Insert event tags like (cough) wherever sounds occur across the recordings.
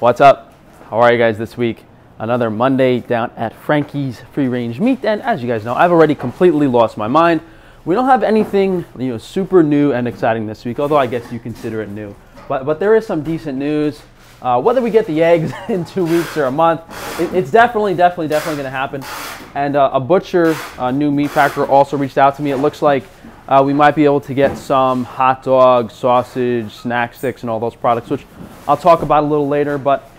What's up? How are you guys this week? Another Monday down at Frankie's Free Range Meat. And as you guys know, I've already completely lost my mind. We don't have anything you know super new and exciting this week, although I guess you consider it new. But but there is some decent news. Uh, whether we get the eggs (laughs) in two weeks or a month, it, it's definitely, definitely, definitely going to happen. And uh, a butcher, a new meat packer, also reached out to me. It looks like uh, we might be able to get some hot dog, sausage, snack sticks, and all those products, which I'll talk about a little later. But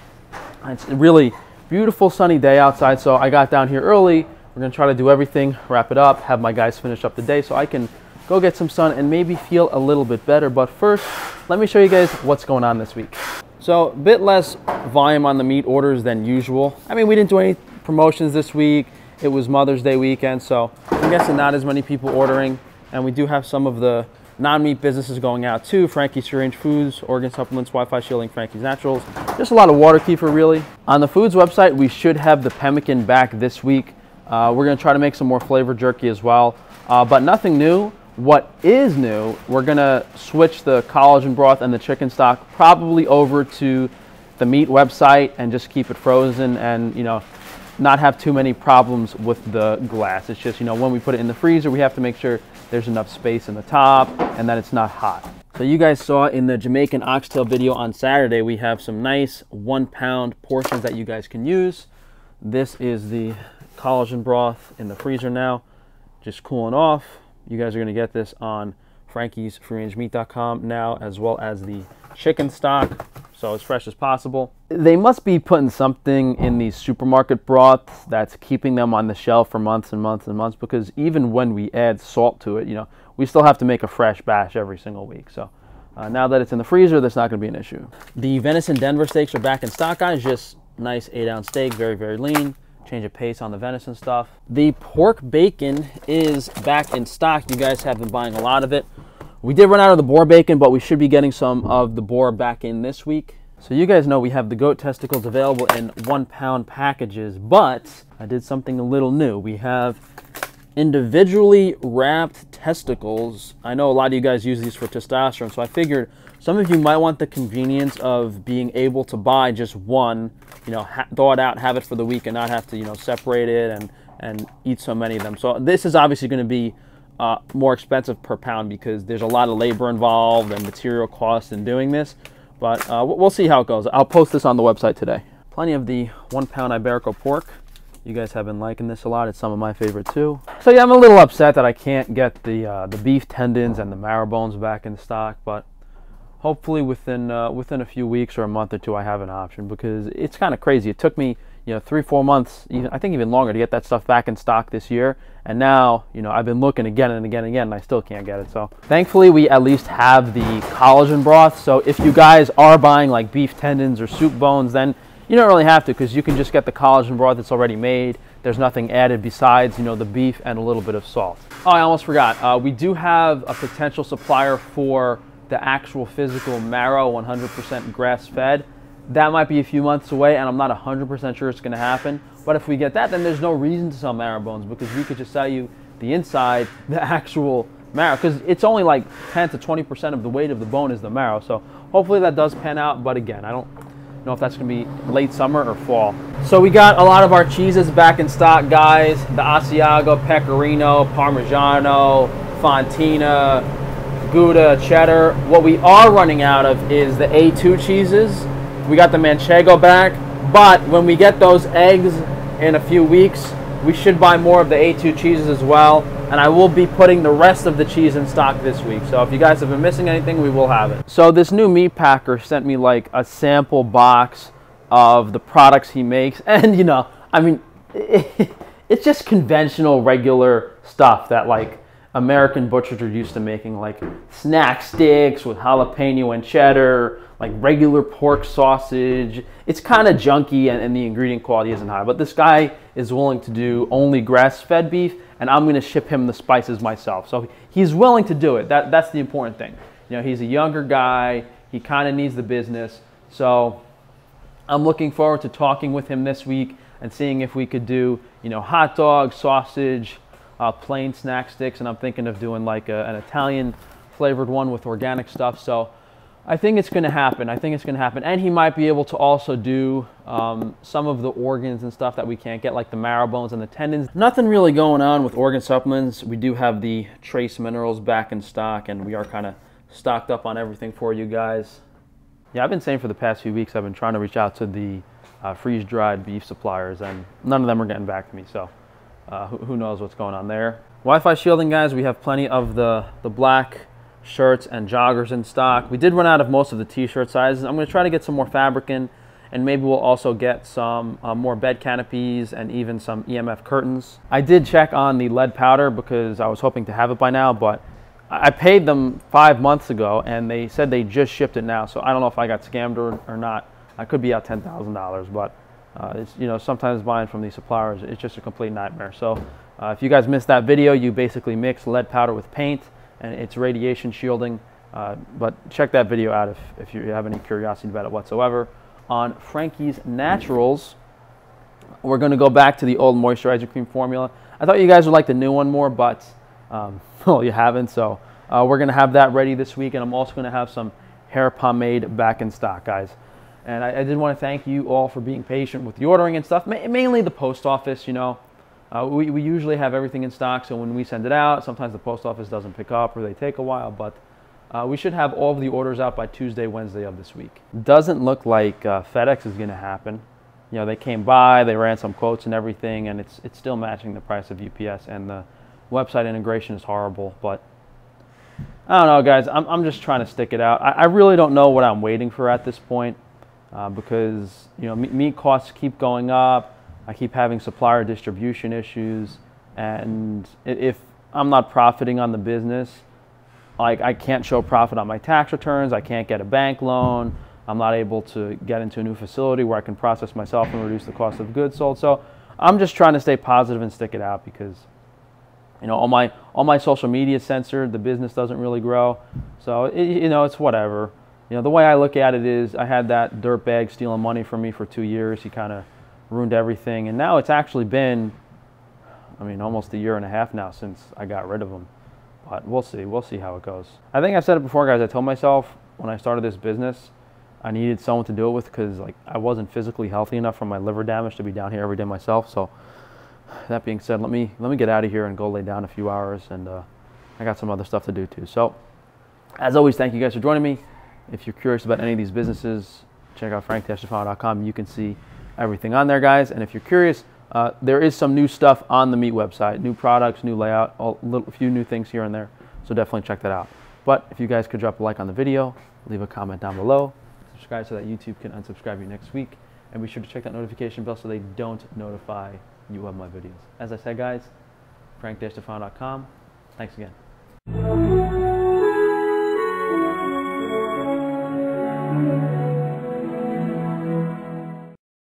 it's a really beautiful sunny day outside, so I got down here early. We're going to try to do everything, wrap it up, have my guys finish up the day so I can go get some sun and maybe feel a little bit better. But first, let me show you guys what's going on this week. So a bit less volume on the meat orders than usual. I mean, we didn't do any promotions this week. It was Mother's Day weekend, so I'm guessing not as many people ordering. And we do have some of the non-meat businesses going out too. Frankie's Range Foods, Organ Supplements, Wi-Fi Shielding, Frankie's Naturals. Just a lot of water kefir really. On the foods website, we should have the pemmican back this week. Uh, we're gonna try to make some more flavor jerky as well, uh, but nothing new. What is new, we're gonna switch the collagen broth and the chicken stock probably over to the meat website and just keep it frozen and you know not have too many problems with the glass. It's just, you know, when we put it in the freezer, we have to make sure there's enough space in the top and that it's not hot. So you guys saw in the Jamaican oxtail video on Saturday, we have some nice one pound portions that you guys can use. This is the collagen broth in the freezer now, just cooling off. You guys are going to get this on frankiesfreerangemeat.com now, as well as the chicken stock, so as fresh as possible. They must be putting something in these supermarket broths that's keeping them on the shelf for months and months and months because even when we add salt to it, you know, we still have to make a fresh batch every single week. So uh, now that it's in the freezer, that's not going to be an issue. The venison Denver steaks are back in stock, guys. Just nice eight ounce steak, very, very lean change of pace on the venison stuff. The pork bacon is back in stock. You guys have been buying a lot of it. We did run out of the boar bacon, but we should be getting some of the boar back in this week. So you guys know we have the goat testicles available in one pound packages, but I did something a little new. We have individually wrapped testicles. I know a lot of you guys use these for testosterone, so I figured some of you might want the convenience of being able to buy just one, you know, thaw it out, have it for the week, and not have to, you know, separate it and and eat so many of them. So this is obviously going to be uh, more expensive per pound because there's a lot of labor involved and material costs in doing this. But uh, we'll see how it goes. I'll post this on the website today. Plenty of the one pound Iberico pork. You guys have been liking this a lot. It's some of my favorite too. So yeah, I'm a little upset that I can't get the uh, the beef tendons and the marrow bones back in stock, but hopefully within uh, within a few weeks or a month or two I have an option because it's kind of crazy. It took me you know three four months, even I think even longer to get that stuff back in stock this year, and now you know I've been looking again and again and again, and I still can't get it. So thankfully we at least have the collagen broth. So if you guys are buying like beef tendons or soup bones, then you don't really have to because you can just get the collagen broth that's already made. There's nothing added besides, you know, the beef and a little bit of salt. Oh, I almost forgot. Uh, we do have a potential supplier for the actual physical marrow, 100% grass fed. That might be a few months away, and I'm not 100% sure it's going to happen. But if we get that, then there's no reason to sell marrow bones because we could just sell you the inside, the actual marrow, because it's only like 10 to 20% of the weight of the bone is the marrow. So hopefully that does pan out. But again, I don't know if that's going to be late summer or fall. So we got a lot of our cheeses back in stock, guys. The Asiago, Pecorino, Parmigiano, Fontina, Gouda, cheddar. What we are running out of is the A2 cheeses. We got the Manchego back, but when we get those eggs in a few weeks, we should buy more of the A2 cheeses as well. And I will be putting the rest of the cheese in stock this week. So if you guys have been missing anything, we will have it. So this new meat packer sent me like a sample box of the products he makes. (laughs) And you know, I mean, (laughs) it's just conventional, regular stuff that like American butchers are used to making like snack sticks with jalapeno and cheddar, like regular pork sausage. It's kind of junky and, and, the ingredient quality isn't high. But this guy is willing to do only grass-fed beef, and I'm going to ship him the spices myself. So he's willing to do it. That, that's the important thing. You know, he's a younger guy. He kind of needs the business. So I'm looking forward to talking with him this week and seeing if we could do, you know, hot dog, sausage, uh, plain snack sticks, and I'm thinking of doing like a, an Italian flavored one with organic stuff. So I think it's going to happen. I think it's going to happen. And he might be able to also do um, some of the organs and stuff that we can't get, like the marrow bones and the tendons. Nothing really going on with organ supplements. We do have the trace minerals back in stock, and we are kind of stocked up on everything for you guys. Yeah, I've been saying for the past few weeks, I've been trying to reach out to the uh, freeze dried beef suppliers, and none of them are getting back to me. So uh, who, who knows what's going on there. Wi Fi shielding, guys, we have plenty of the, the black shirts and joggers in stock. We did run out of most of the t-shirt sizes. I'm going to try to get some more fabric in and maybe we'll also get some uh, more bed canopies and even some EMF curtains. I did check on the lead powder because I was hoping to have it by now, but I paid them five months ago and they said they just shipped it now. So I don't know if I got scammed or, or not. I could be out $10,000, but it's, you know, sometimes buying from these suppliers, it's just a complete nightmare. So uh, if you guys missed that video, you basically mix lead powder with paint and it's radiation shielding. Uh, but check that video out if, if you have any curiosity about it whatsoever. On Frankie's Naturals, we're going to go back to the old moisturizer cream formula. I thought you guys would like the new one more, but um, (laughs) well, you haven't. So uh, we're going to have that ready this week, and I'm also going to have some hair pomade back in stock, guys. And I, I did want to thank you all for being patient with the ordering and stuff, Ma mainly the post office, you know. Uh, we, we usually have everything in stock, so when we send it out, sometimes the post office doesn't pick up or they take a while, but uh, we should have all of the orders out by Tuesday, Wednesday of this week. Doesn't look like uh, FedEx is going to happen. You know, they came by, they ran some quotes and everything, and it's, it's still matching the price of UPS, and the website integration is horrible, but I don't know, guys. I'm, I'm just trying to stick it out. I, I really don't know what I'm waiting for at this point uh, because, you know, meat costs keep going up I keep having supplier distribution issues, and if I'm not profiting on the business, like I can't show profit on my tax returns, I can't get a bank loan, I'm not able to get into a new facility where I can process myself and reduce the cost of goods sold. So I'm just trying to stay positive and stick it out because you know all my all my social media censored, the business doesn't really grow. So it, you know it's whatever. You know the way I look at it is I had that dirtbag stealing money from me for two years. He kind of ruined everything. And now it's actually been, I mean, almost a year and a half now since I got rid of him. But we'll see. We'll see how it goes. I think I've said it before, guys. I told myself when I started this business, I needed someone to do it with because like I wasn't physically healthy enough from my liver damage to be down here every day myself. So that being said, let me let me get out of here and go lay down a few hours, and uh, I got some other stuff to do too. So as always, thank you guys for joining me. If you're curious about any of these businesses, check out frank-tufano.com. You can see everything on there, guys. And if you're curious, uh, there is some new stuff on the Meat website, new products, new layout, a few new things here and there. So definitely check that out. But if you guys could drop a like on the video, leave a comment down below, subscribe so that YouTube can unsubscribe you next week, and be sure to check that notification bell so they don't notify you of my videos. As I said, guys, frank-tufano.com. Thanks again. Thank you.